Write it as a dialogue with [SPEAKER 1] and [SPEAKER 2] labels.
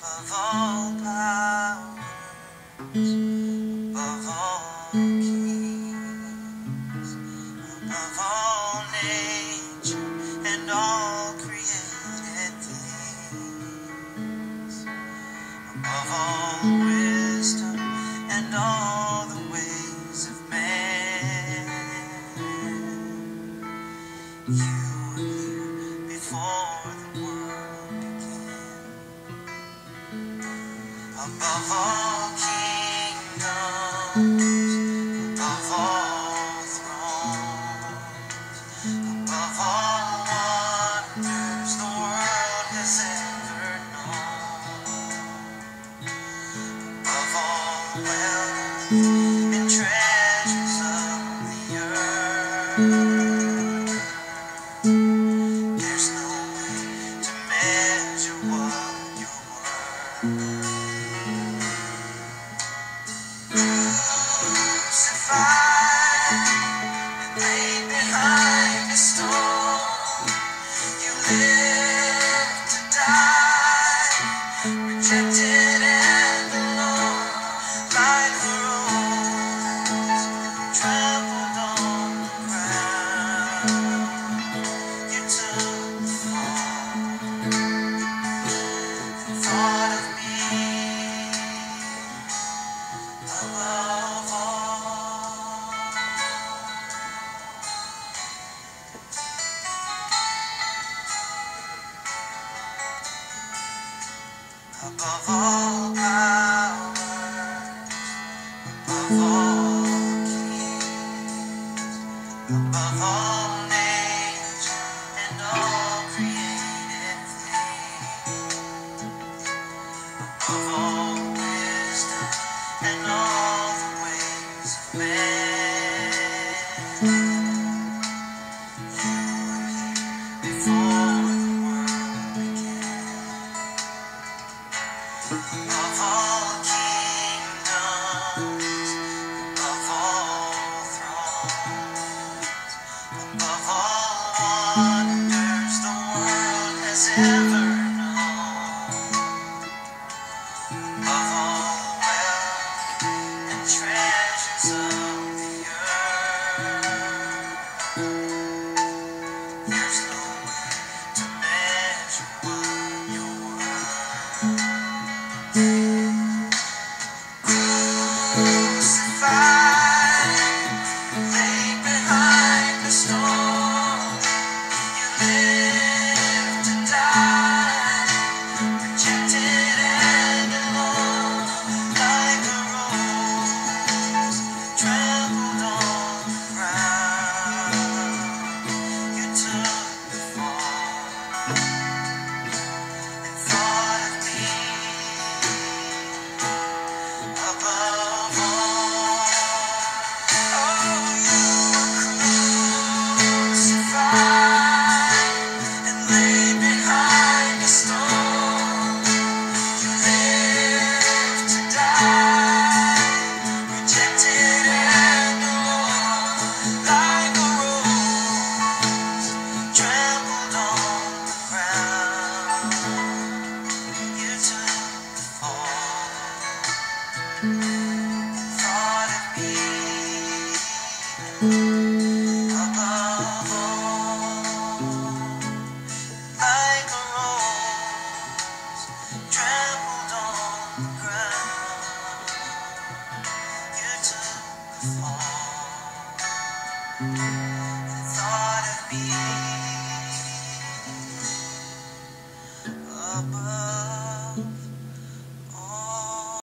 [SPEAKER 1] above all powers, above all kings, above all and all. Of all behind the storm. You live to die, rejected and alone, on the ground. You took the fall thought of me alone. above all powers, above all kings, above all and all created things, above all wisdom and all the ways of man. Mm-hmm.